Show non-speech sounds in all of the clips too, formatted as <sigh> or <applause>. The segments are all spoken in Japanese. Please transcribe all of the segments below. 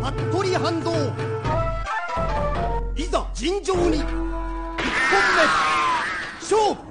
服部半蔵いざ尋常に。1本目。勝負。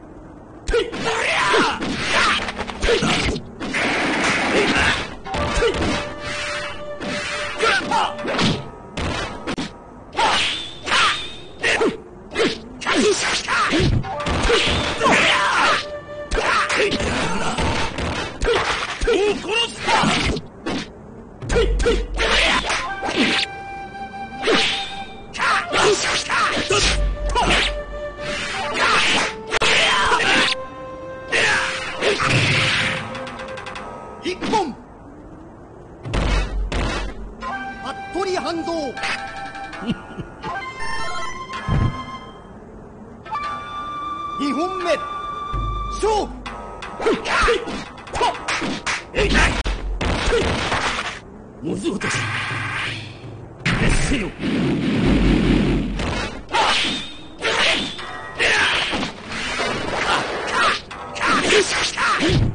It's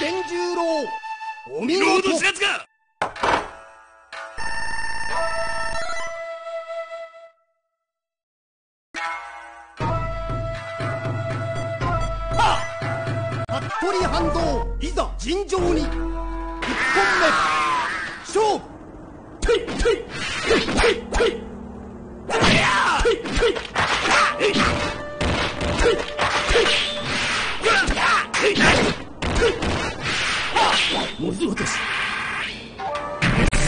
伝十郎お見事。ロードつか服部いざ尋常に。1本目。勝負。もず落とし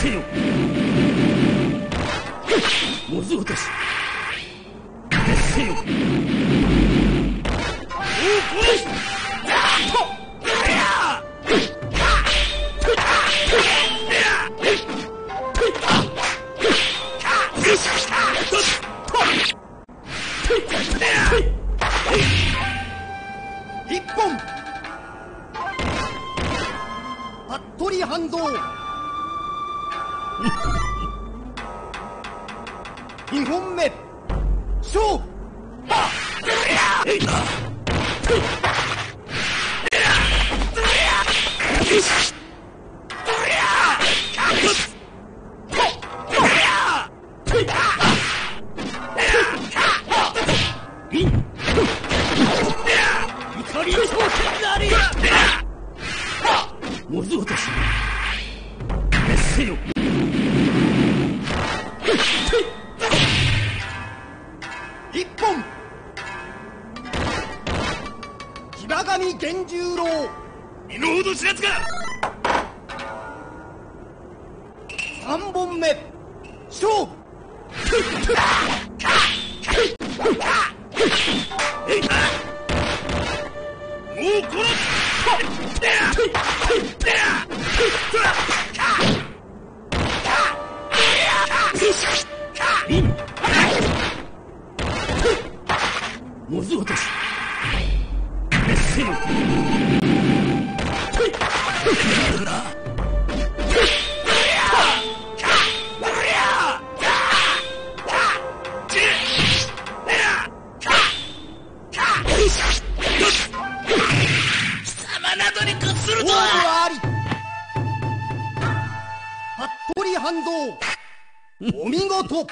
せよもず落とし Ah! ンドお見事。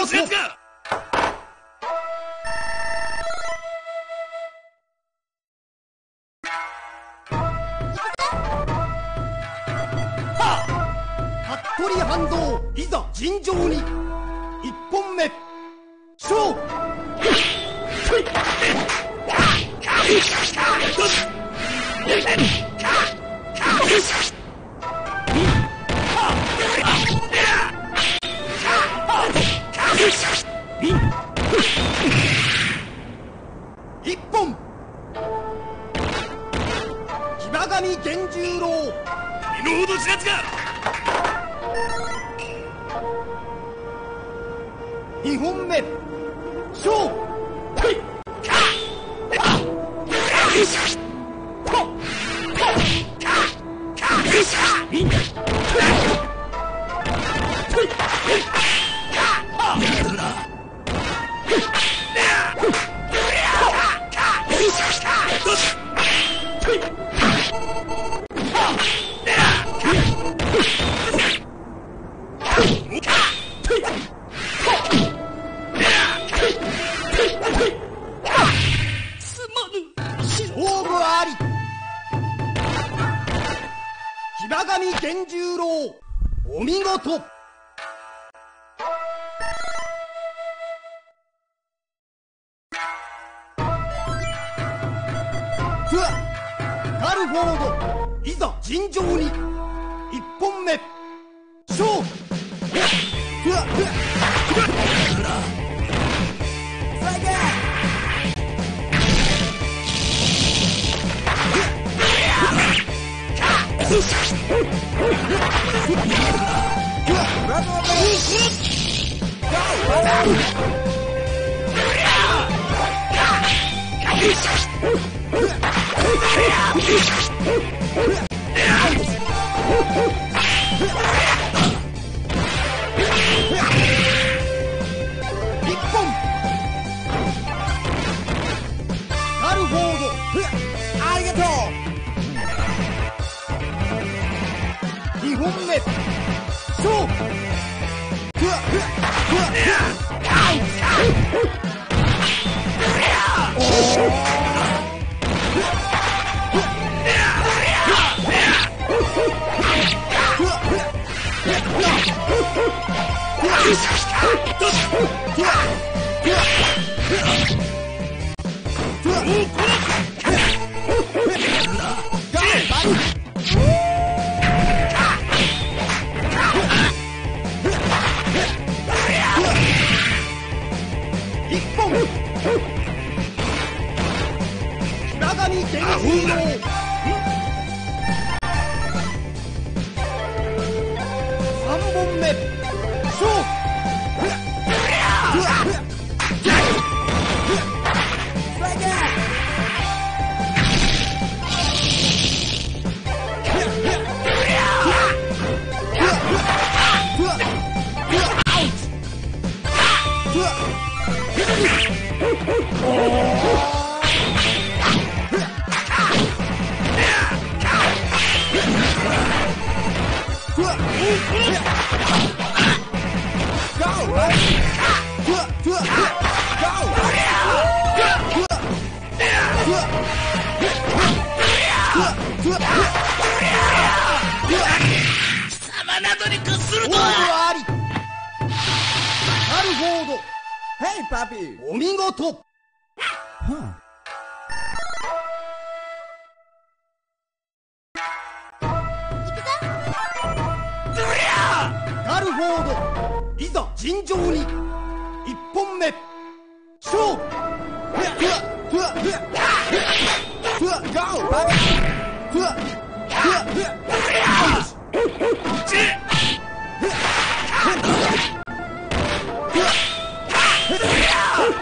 の程知らずや一 Yeah!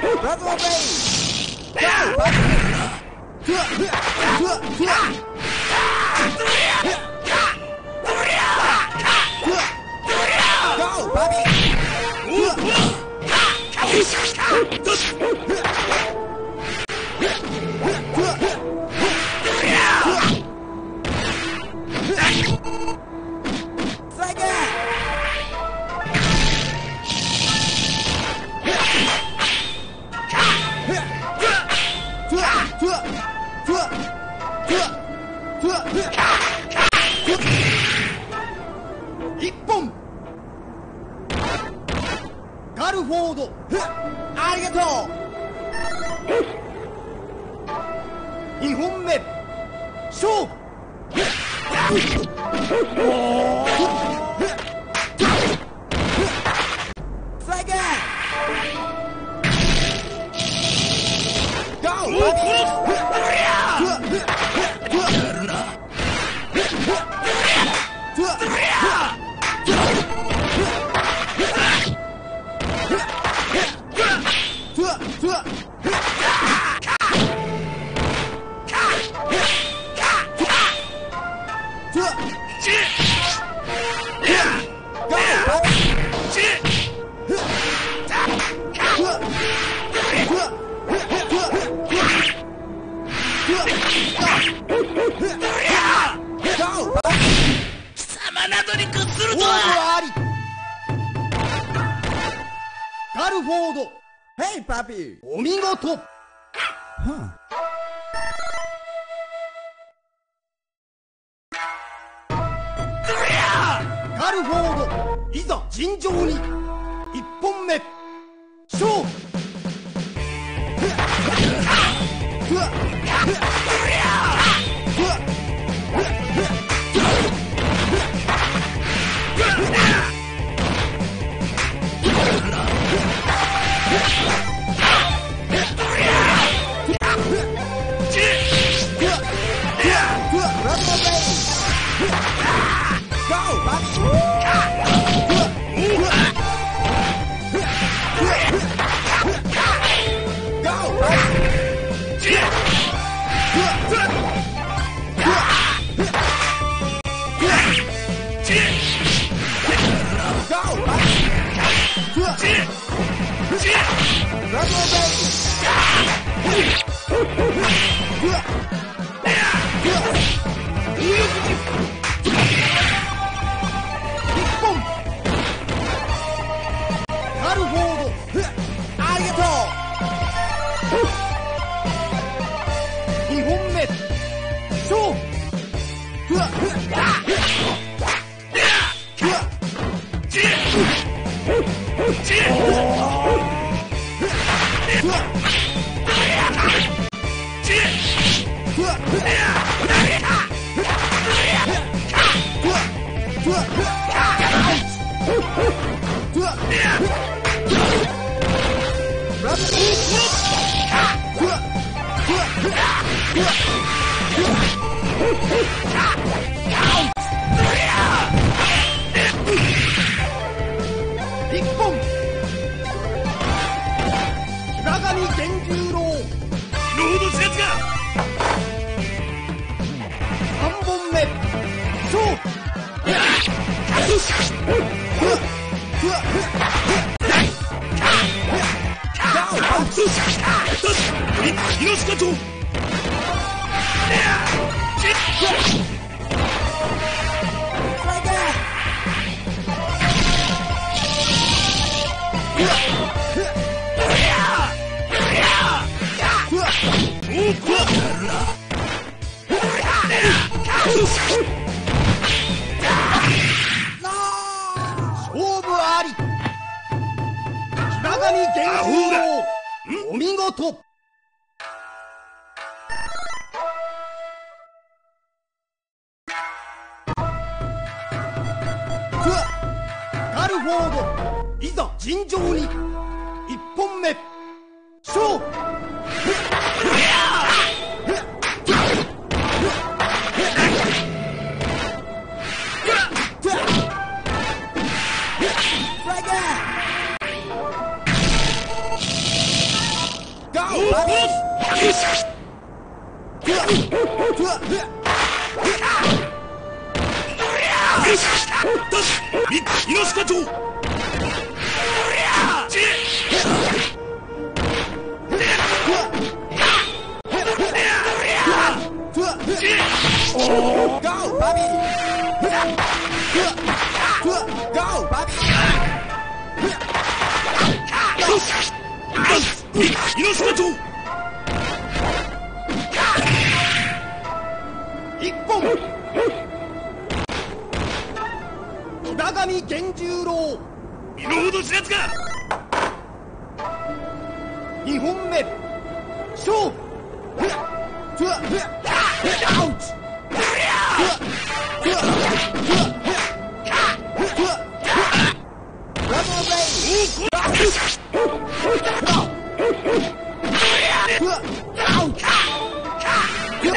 Brother obey! Go, Bobby! Go, ありがとう。広島町呃好差差牛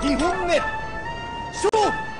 2本目勝負。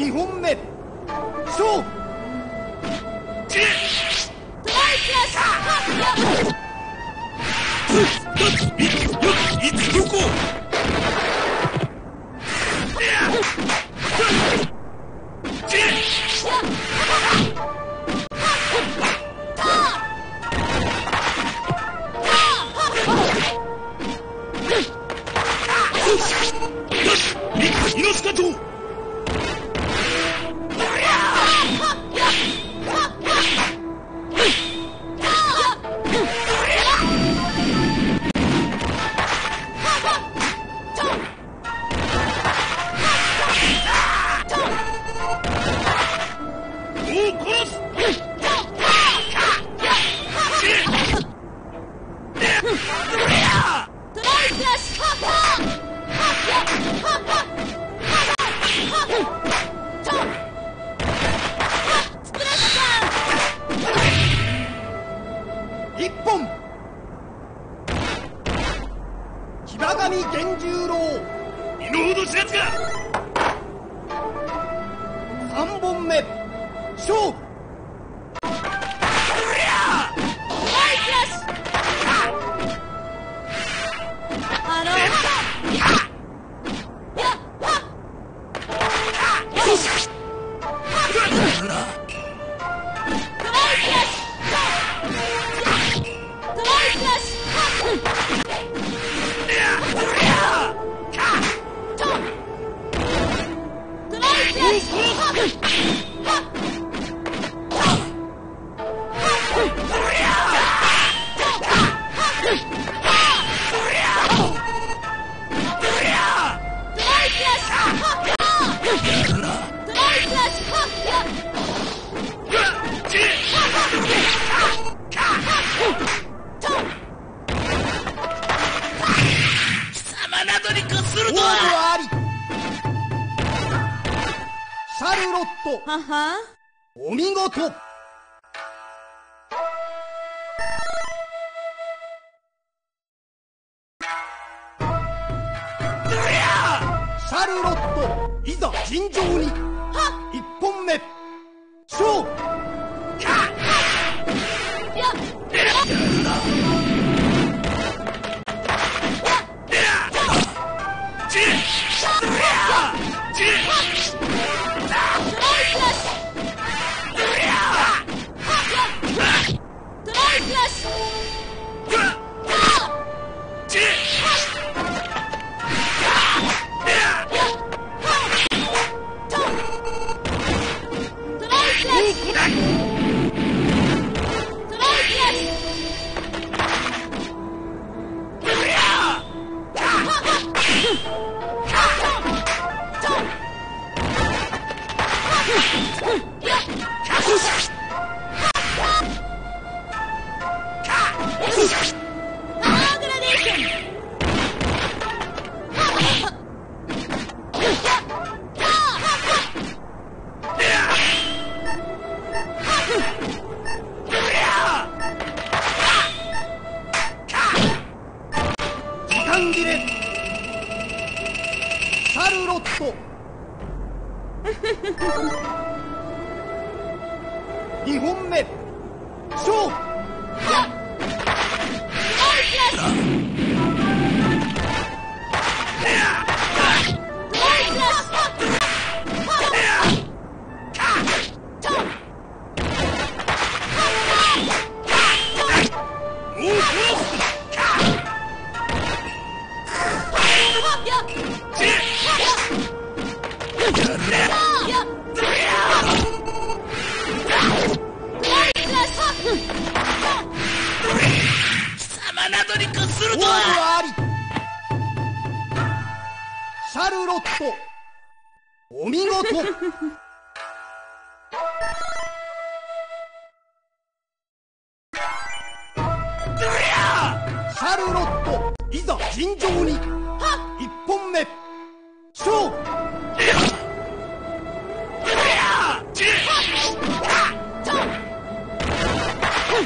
2本目。勝負いつ身の程知らずか。3本目勝負。シャルロットいざ尋常に。1本目。勝負。と2 <laughs> 本目。勝負。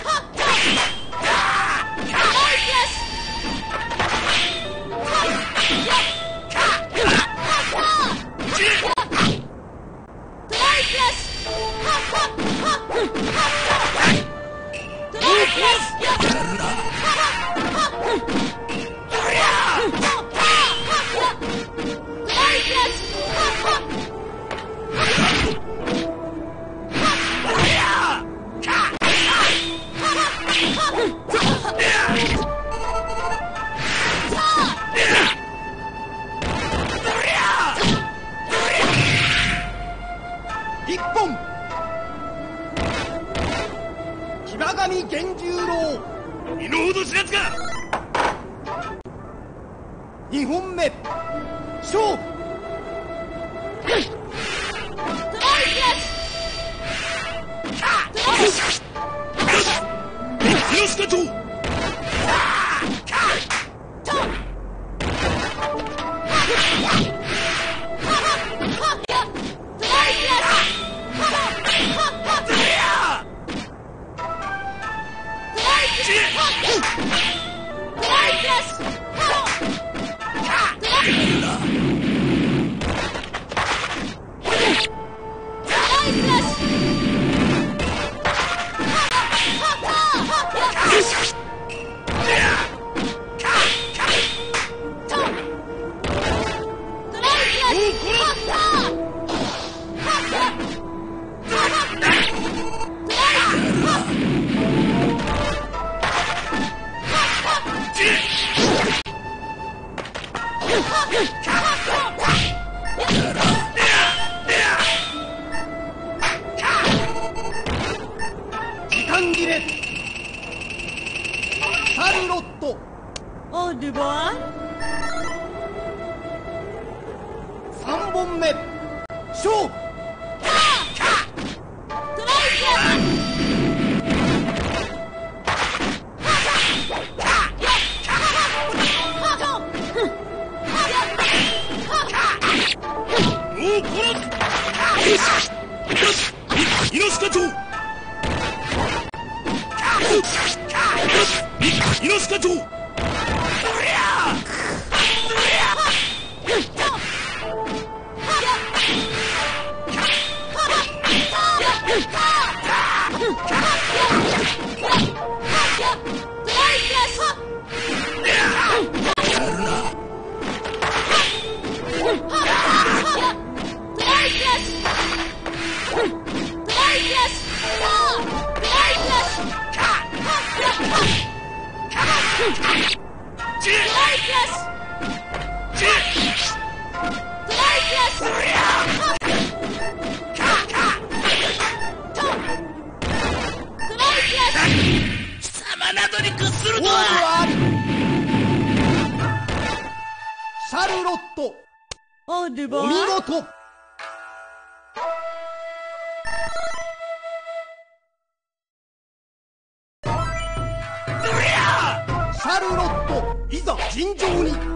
Ah! イノこのよし長長お見事。シャルロットいざ尋常に。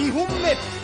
Gihummet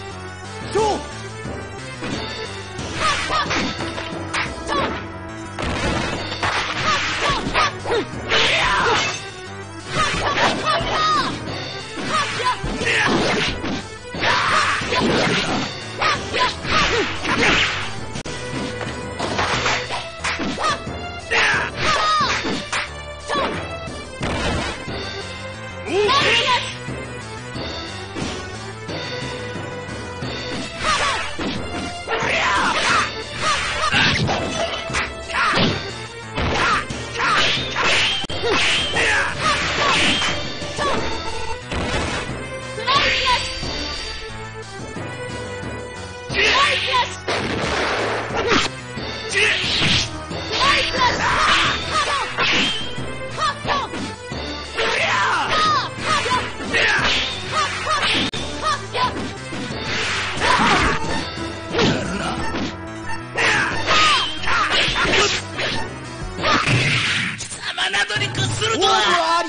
どに屈する勝負とはあり。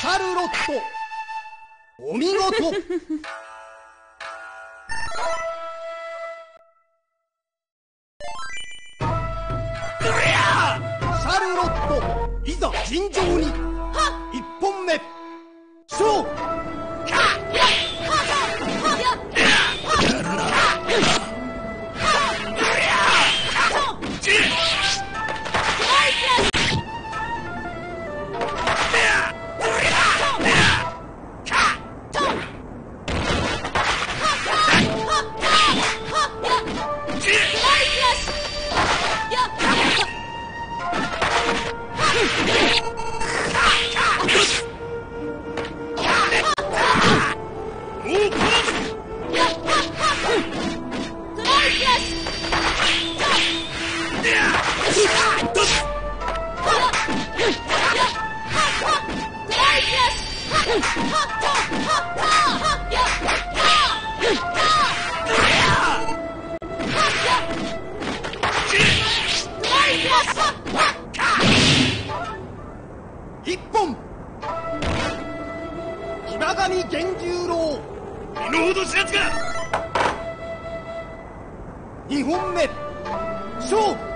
シャルロット。お見事。<laughs> シャルロット。いざ尋常に一本。今上源十郎。身の程知らずか。二本目。勝負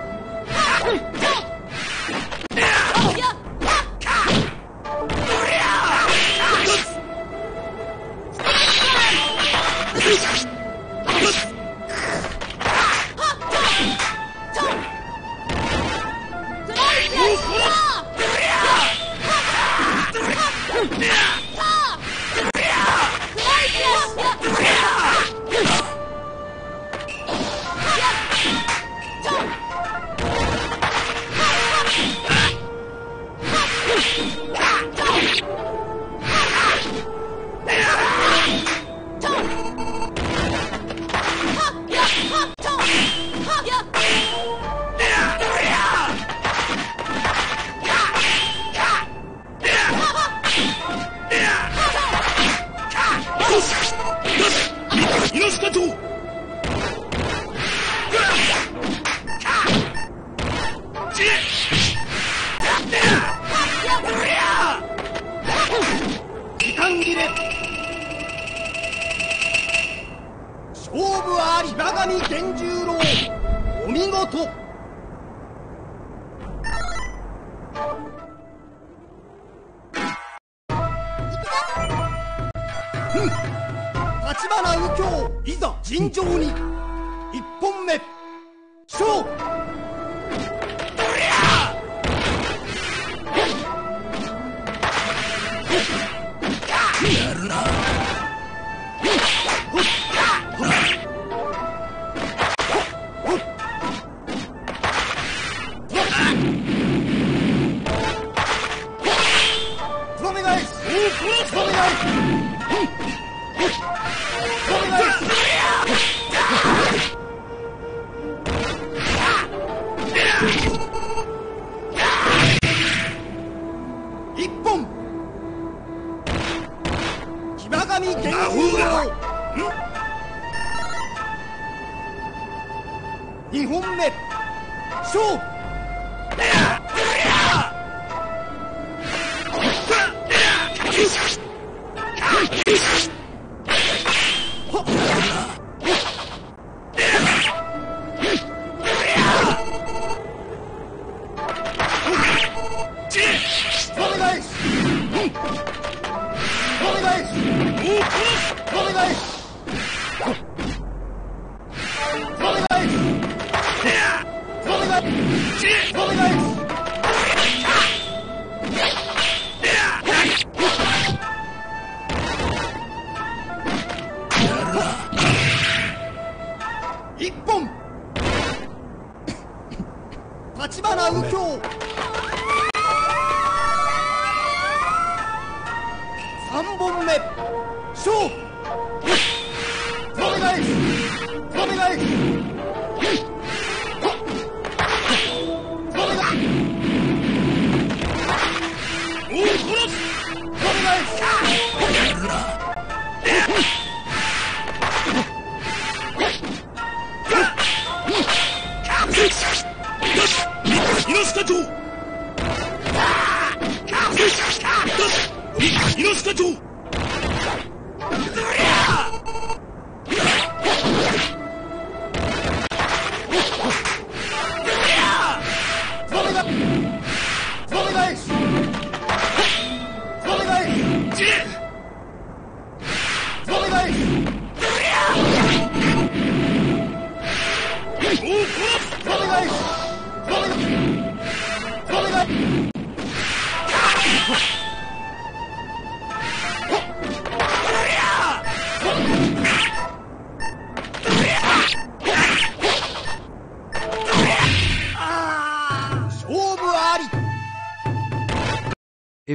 2本目。勝負。